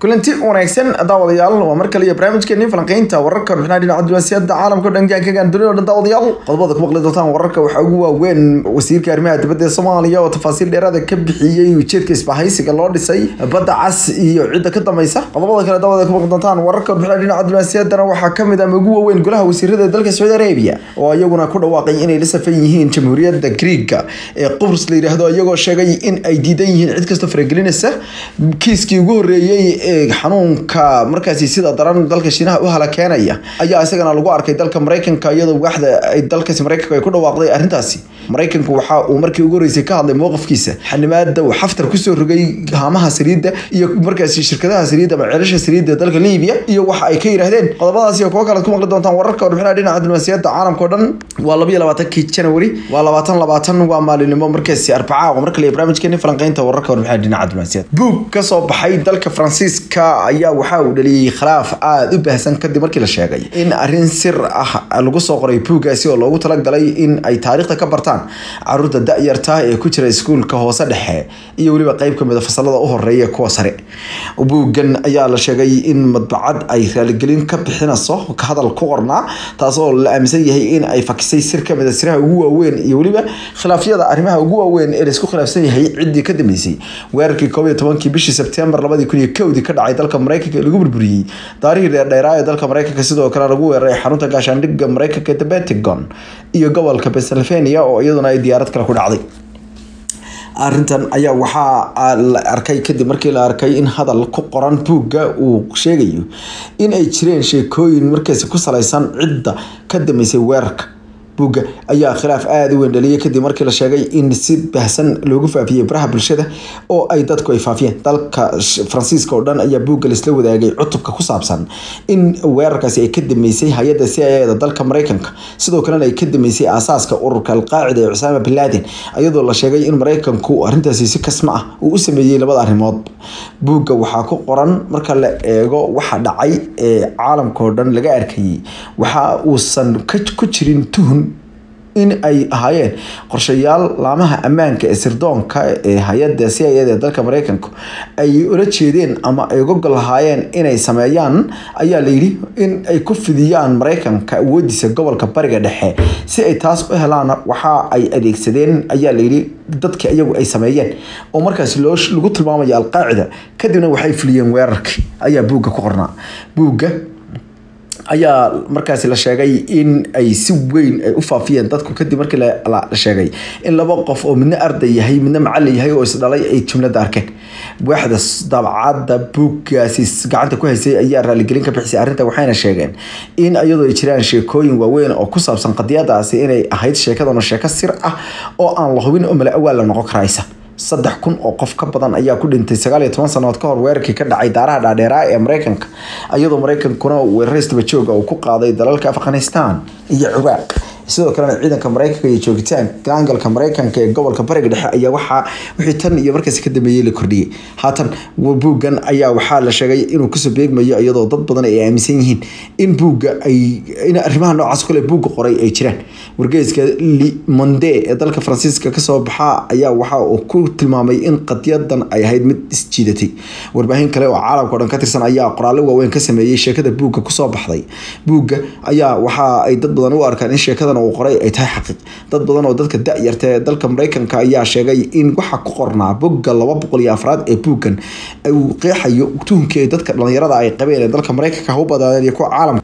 kulanti wanaagsan daawadayaal waa mar kale iyo barnaamijkeeni falanqeynta wararka warbixinaha dhinaca diblomaasiyadda caalamka o dhan gaankagaan dunida o dhan daawadayaal. Qodobada ku maqli doontaan wararka waxaa ugu waaweyn wasiirka arrimaha dibadda ee soomaaliya oo tafaasiil dheeraada ka bixiyey ujeedka isbahaysiga loo dhisay badda cas iyo cidda ka dambaysa. Qodobada kale daawada ku maqli doontaan wararka warbixinaha dhinaca diblomaasiyaddana waxaa ka mid ah ugu waaweyn golaha wasiirada ee dalka sacuudi arabia oo iyaguna ku dhawaaqay inay la safan yihiin jamhuuriyadda griiga ee qubrus la yidhaahdo iyagoo sheegay in ay diidan yihiin cid kastoo faragelinaysa. Kiiskii ugu horreeyey xanuunka. Markaasi sida daran dalka shiinaha u halakeenaya ayaa isagana lagu arkay dalka maraykanka iyadoo waaxda ay dalkaasi maraykanka ay ku dhawaaqday arrintaasi. Maraykanku waxa uu markii ugu horreysay ka hadlay mowqifkiisa xanimaada uu xaftar ku soo rogay haamaha saliidda iyo markaasi shirkadaha saliidda ama ceelasha saliidda dalka liibiya iyo waxa ay ka yidhaahdeen qodobadaas iyo kuwo kale ku maqli doontaan wararka warbixinaha dhinaca diblomaasiyadda caalamka o dhan. Waa labayo labaatankii janawari waa labaatan labaatan waa maalinimo markaasi arbaca oo mar kale barnaamijkeeni falanqeynta wararka warbixinaha dhinaca diblomaasiyadda buug ka soo baxay dalka faransiiska ayaa waxa uu dhaliyey khilaaf aada u baahsan kadib markii la sheegay in arrin sir ah lagu soo qoray buuggaasi oo loogu talagalay in ay taariikhda ka bartaan carruurta da-yarta ee ku jira iskuulka hoose dhexe iyo weliba qeyb ka mid a fasalada u horreeya kuwa sare. Buuggan ayaa la sheegay in madbacad ay raaligelin ka bixinayso hadal ku qornaa taasoo la aaminsan yahay in ay fakisay sir ka mid a siraha ugu waaweyn iyo weliba khilaafyada arrimaha ugu waaweyn ee la isku khilaafsan yahay ciddii ka dambeysay. Weerarkii koob iyo tobankii bishii sebtembar labadii kun iyo kowdii ka dhacay dalka maraykanka ee lagu burburiyey. Taariikh dheerdheeraa ee dalka maraykanka sidoo kale lagu weeraray xarunta gaashaandhigga maraykanka ee pentagon iyo gobolka pennsylvania oo iyaduna ay diyaarad kale ku dhacday. Arrintan ayaa waxaa la arkay kadib markii la arkay in hadal ku qoran buugga uu sheegayo in ay jireen sheekooyin markaasi ku salaysan cidda ka dambeysay weerarka buugga ayaa khilaaf aada u weyn dhaliyay kadib markii la sheegay in si bahsan loogu faafiyey baraha bulshada oo ay dadku ay faafiyeen. Dalka faransiiska oo dhan ayaa buugga laisla wadaagay cutubka ku saabsan in weerarkaasi ay ka dameysay hay'adda c i da dalka maraykanka sidoo kalena ay ka dameysay aasaaska ururka alqaacida ee cusaama bin laden iyadoo la sheegay in maraykanku arrintaasi si kasma ah uu u sameeyey labada arrimood. Buugga waxaa ku qoran marka la eego waxa dhacay ee caalamka oo dhan laga arkayey waxa uusan ku jirin tuhun in ay ahaayeen qorshayaal laamaha ammaanka ee sirdoonka ee hay'adda c i da ee dalka maraykanku ay ula jeedeen ama ay uga gol lahaayeen inay sameeyaan ayaa layidhi in ay ku fidiyaan maraykanka awoodiisa gobolka bariga dhexe. Si ay taas u helaan waxa ay adeegsadeen ayaa layidhi dadka iyagu ay sameeyeen. Oo markaasi loo lagu tilmaamaya alqaacida kadibna waxay fuliyeen weerarkii. Ayaa buugga ku qornaa. Buugga ayaa markaasi la sheegay in ay si weyn ay u faafiyeen dadku kadib markii la sheegay. In laba qof oo midna arday yahay midna macallin yahay oo isdhalay ay jumlada arkeen. Waaxda daabacadda buuggaasi gacanta ku haysay ayaa raaligelin ka bixisay arrinta waxayna sheegeen in iyadoo ay jiraan sheekooyin waaweyn oo ku saabsan qadiyadaasi inay ahayd sheekadan oo sheeko sir ah oo aan la hubin oo male awaal la noqon karaysa saddex kun oo qof ka badan ayaa ku dhintay sagaal iyo toban ka hor weerarkii ka dhacay daaraha dhaadheeraa ee maraykanka iyadoo maraykankuna weeraray istabajooga uu ku qaaday dalalka afghanistan iyo ciraaq sidoo kalena ciidanka maraykanka iyo joogitaan gaangalka maraykanka ee gobolka bariga dhexe ayaa waxaa wixii tan iyo markaasi ka dambeeyey la kordhiyey haatan buuggan ayaa waxaa la sheegay inuu ku soo beegmayo iyadoo dad badan ay aaminsan yihiin in buugga ay in arrimaha noocaas kale buugga qoray ay jiraan. Wargeyska li monde ee dalka faransiiska ka soo baxa ayaa waxa uu ku tilmaamay in qadiyadan ay ahayd mid isjiidatay warbaahin kale oo caalamka o ka tirsan ayaa qoraallo waaweyn ka sameeyey sheekada buugga ku soo baxday. Buugga ayaa waxa ay dad badan u arkaan in sheekadan uu qoray ay tahay xaqiiq. Dad badan oo dadka da-yarta ee dalka maraykanka ayaa sheegay in waxa ku qornaa bogga laba boqol iyo afraad ee buuggan uu qeexayo tuhunkii dadka dhalinyarada ay qabeen ee dalka maraykanka ha u badaadeen iyo kuwa caalamka.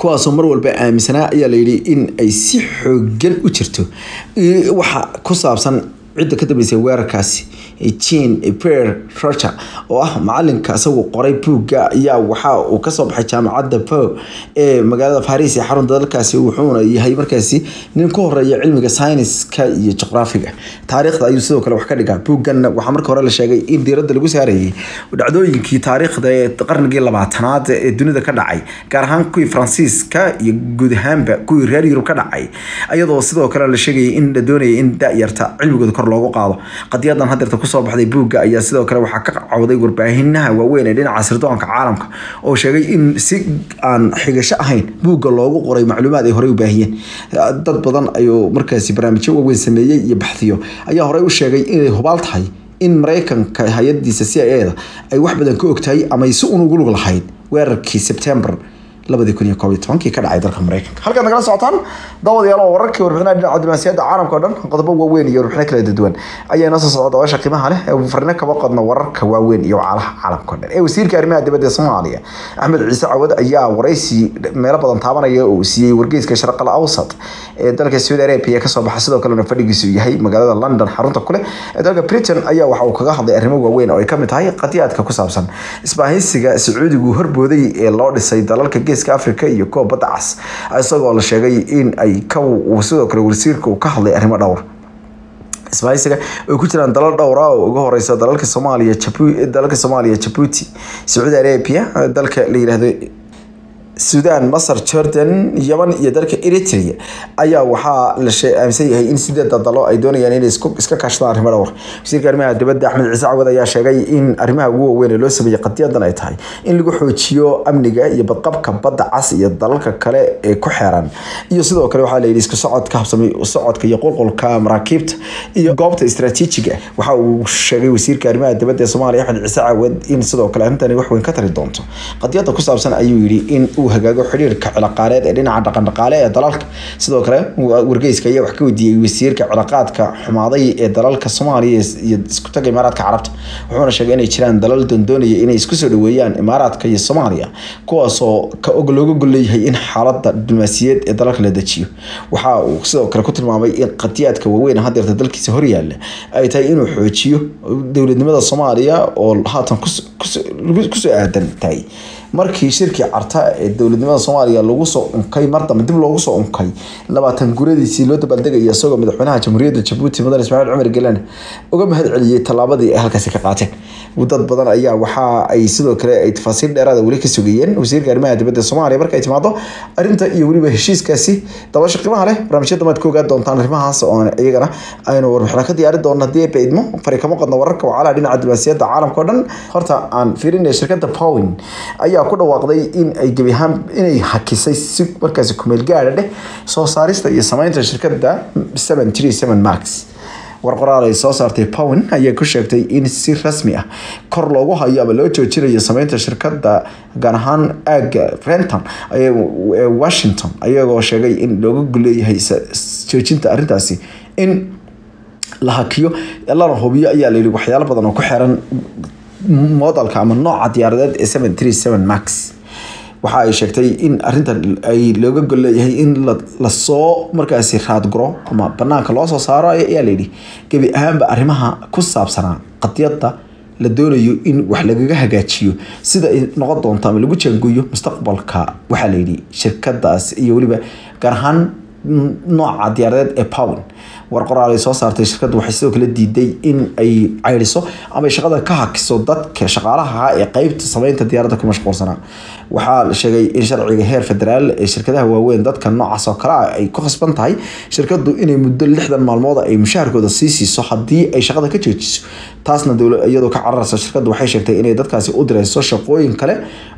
Kuwaasoo mar walba aaminsanaa ayaa layidhi in ay si xoogan u jirto. Waxa ku saabsan cidda ka dambeysay weerarkaasi jean per roger oo ah macalinka isagu qoray buugga ayaa waxa uu ka soo baxay jaamacadda po ee magaalada paris ee xarunta dalkaasi wuxuuna yahay markaasi nin ku horreeya cilmiga sayniska iyo juqraafiga. Taariikhda ayuu sidoo kale wax ka dhigaa buuggan waxaa marka hore la sheegay in diiradda lagu saarayay dhacdooyinkii taariikhda ee qarnigii labaatanaad ee dunida ka dhacay gaar ahaan kuwii faransiiska iyo guud kuwii reer yurub ka dhacay iyadoo sidoo kale la sheegayay in la doonayay in da-yarta cilmigooda kor loogu qaado. Qadiyadan hadeerta ku soo baxday buugga ayaa sidoo kale waxaa ka cawday warbaahinaha waaweyn ee dhinaca sirdoonka caalamka oo sheegay in si aan xigasho ahayn buugga loogu qoray macluumaad ay horey u baahiyeen. Dad badan ayuu markaasi barnaamijyo waaweyn sameeyey iyo baxdiyo. Ayaa horey u sheegay inay hubaal tahay in maraykanka hay'adiisa c i a da ay wax badan ka ogtahay ama ay si un ugu lug lahayd weerarkii sebtembar ka dhacay dalka maraykanka halkaad nagala socotaan daawadayaal oo wararkii warbixinaha dhinaca diblomaasiyadda caalamka o dhan qodobo waaweyn iyo warbixino kala duwan. Ayaa inoo soo socda daawasha qiimaha leh ee farino kaba qodna wararka waaweyn iyo wacalaha caalamka o dhan. Ee wasiirka arrimaha dibadda ee soomaaliya axmed ciise cawad ayaa waraysi meelo badan taabanaya oo siiyey wargeyska sharqal awsat ee dalka saudi arabia ka soo baxa. Sidoo kalena fadhigiisu yahay magaalada london xarunta kule ee dalka britain ayaa waxa uu kaga hadlay arrimo waaweyn oo ay ka mid tahay qadiyaadka ku saabsan isbaahaysiga sacuudigu horbooday ee loo dhisay dalalka geeska africa iyo kuwa badda cas isagoo la sheegay in ay ka sidoo kale wasiirka uu ka hadlay arrimo dhowr. Isbaahaysiga ay ku jiraan dalal dhowra oo uga horeysa dalalka soomaaliya dalalka soomaaliya jabuuti sacuudi arabia dalka la yidhaahdo sudan masar jordan yeman iyo dalka eritrea. Ayaa waxaa la aaminsan yahay in sideeda dalo ay doonayaan inay iska kaashadaan arrimo dhowr wasiirka arrimaha dibadda axmed ciise cawad ayaa sheegay in arrimaha ugu waaweyn loo sameeyey qadiyadan ay tahay in lagu xoojiyo amniga iyo badqabka badda cas iyo dalalka kale ee ku xeeran. Iyo sidoo kale waxaa layidhi isku socodka habsamay socodka iyo qulqulka maraakiibta iyo goobta istaraatiijiga waxa uu sheegay wasiirka arrimaha dibadda ee soomaaliya axmed ciise cawad in sidoo kale arrintani wax weyn ka tari doonto. Qadiyada ku saabsan ayuu yidhi in hagaago xiriirka cilaaqaaneed ee dhinaca dhaqandhaqaale ee dalalka. Sidoo kale wargeyska ayaa wax ka weydiiyey wasiirka cilaaqaadka xumaaday ee dalalka soomaaliya iyo iskutaga imaaraadka carabta wuxuuna sheegay inay jiraan dalal doondoonaya inay isku soo dhaweeyaan imaaraadka iyo soomaaliya kuwaasoo looga golleeyahay in xaalada diblomaasiyeed ee dalalka la dejiyo. Waxa uu sidoo kale ku tilmaamay in qadiyaadka waaweyn hadeerta dalkiisa horyaala ay tahay inuu xoojiyo dowladnimada soomaaliya oo haatan ku soo aadan tahay. Markii shirkii carta ee dowladnimada soomaaliya lagu soo unkay mar dambe dib loogu soo unkay labaatan guradiisii loo dabaaldegaya isagoo madaxweynaha jamhuuriyadda jabuuti mudan ismaaciil cumar gelan uga mahad celiyey tallaabadii ay halkaasi ka qaateen. Dad badan ayaa waxa ay sidoo kale ay tafaasiil dheeraada weli ka sugayeen wasiirka arrimaha dibadda soomaaliya. Marka ay timaado arrinta iyo weliba heshiiskaasi dabasha qiimaha leh. Barnaamijyada maad ka ogaan doontaan arrimahaas oo iyagana aynu warbixino ka diyaari doona haddii ba idmo fari kama qodno wararka wacalaha dhinaca diblomaasiyadda caalamka o dhan. Horta aan fiirinaya shirkadda powin ayaa ku dhawaaqday in ay gebi ahaan inay hakisay si markaasi kumeel gaara dheh soo saarista iyo three seven max war qoraal ay soo saartay powen ayaa ku sheegtay in si rasmi ah kor loogu hayo ama loo joojinayo sameynta shirkadda gaar ahaan aaga renton ee washington ayagoo sheegay in looga guleeyahay joojinta arrintaasi in la hakiyo lana hubiyo ayaa layidhi waxyaalo badan oo ku xiran modelka ama nooca diyaaradeed ee max waxa ay sheegtay in arintan ay looga gol in la soo markaasi raadguro ama banaanka loo soo saaro. Ayaa layidhi gebi ahaanba arrimaha ku saabsanaa qadiyadda la doonayo in wax lagaga hagaajiyo. Sida ay noqon doonto ama lagu jaangoyo mustaqbalka. Waxaa layidhi shirkadaas iyo weliba gaar ahaan nooca diyaaradeed ee powen war qoraal ay soo saartay shirkaddu waxay sidoo kale diiday in ay ceydiso ama shaqada ka hakiso dadka shaqaalaha ee qeybta sameynta diyaaradda ku mashquulsanaa waxaa la sheegay in sharciga heer federaal ee shirkadaha waaweyn dadka noocaas oo kale ah ay ku khasban tahay shirkaddu inay muddo lixdan maalmood ay mushaharkooda sii siiso haddii ay shaqada ka joojiso taasna iyadoo ka cararaysa shirkaddu waxay sheegtay inay dadkaasi u dirayso shaqooyin kale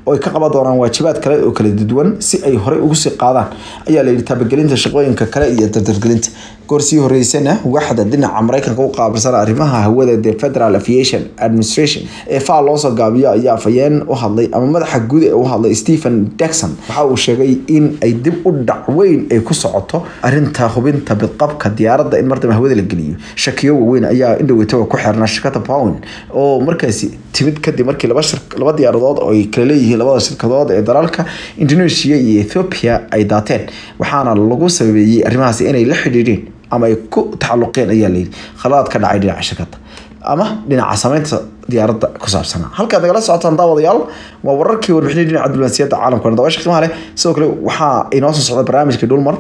oo ay ka qaban doonaan waajibaad kale oo kala duwan si ay horey ugu sii qaadaan. Ayaa la yidhi taabagelinta shaqooyinka kale iyo dardargelinta. Goor sii waxda dhinaca maraykanka u qaabilsan arrimaha hawada the federal aviation administration ee faal loosoo gaabiyo ayaa afayeen u hadlay ama madaxa guud ee u hadlay stephen jackson. Waxa uu sheegay in ay dib u dhac weyn ay ku socoto arinta hubinta bidqabka diyaaradda in mardama hawada la geliyo. Shakiyo waaweyn ayaa indhoweytaba ku xirnaa shirkada powen oo markaasi timid kadib markii laba diyaaradood oo ay kala leeyihiin labada shirkadood ee dalalka indonesia iyo ethiopia ay daateen waxaana lagu sababeeyey arrimahaasi inay la xidhiidheen ama ay ku tacaluqeen ayaa layidhi khaladaad ka dhacay dhinaca shirkadda ama dhinaca sameynta diyaaradda ku saabsanaa halkaad nagala socotaan daawadayaal waa wararkii warbixinay dhinaca diblomaasiyadda caalamka daawasha qiimaha leh sidoo kale waxaa inoo soo socda barnaamijka dhulmar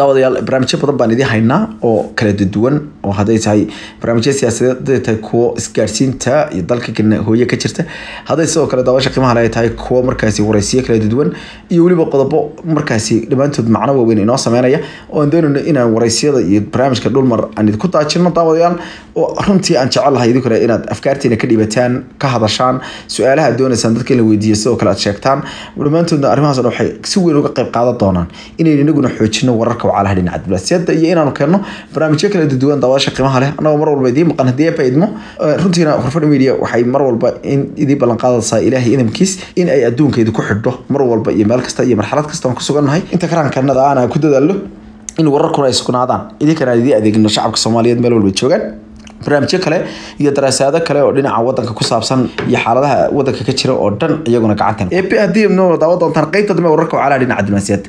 daawadayaal barnaamijyo badan baan idiin haynaa oo kala duwan oo hadday tahay barnaamijyo siyaasadeed tahay kuwo isgaarsiinta iyo dalka hooye ka jirta. Hadday sidoo kale daawasha qiimaha leh tahay kuwo markaasi waraysiyo kala duwan iyo weliba qodobo markaasi dhammaantood macno waaweyn inoo sameynaya. Oo aan doonayno inaan waraysiyada iyo barnaamijka dhulmar aan idinku daajino daawadayaal oo runtii aan jecelahay idinkuna inaad afkaartiina ka dhiibat dhiibataan ka hadashaan su'aalaha doonaysaan dadka in la weydiiyo sidoo kale aad sheegtaan. Dhammaantoodna arrimahaas oo dhan waxay si weyn uga qayb qaadan doonaan inaynu inaguna xoojino wararka wacalaha dhinaca diblomaasiyadda iyo inaanu keenno barnaamijyo kala duwan daawasha qiimaha leh annagoo mar walba idiin maqan haddii eeba idmo runtiina khurfadha media waxay mar walba in idiin ballan ilaahay idamkiis in ay adduunkeeda ku xidho mar walba iyo meel kasta iyo marxalad kasta aan ku sugannahay. Inta karaankanada aan ku dadaallo in wararkuna ay sugnaadaan. Idinkana aan adeegno shacabka soomaaliyeed meel walba joogaan barnaamijyo kale iyo daraasaado kale oo dhinaca wadanka ku saabsan iyo xaaladaha wadanka ka jira oo dhan iyaguna gacantan haddii no daawa doontaan qeybta dambe wararka wacalaha dhinaca diblomaasiyadda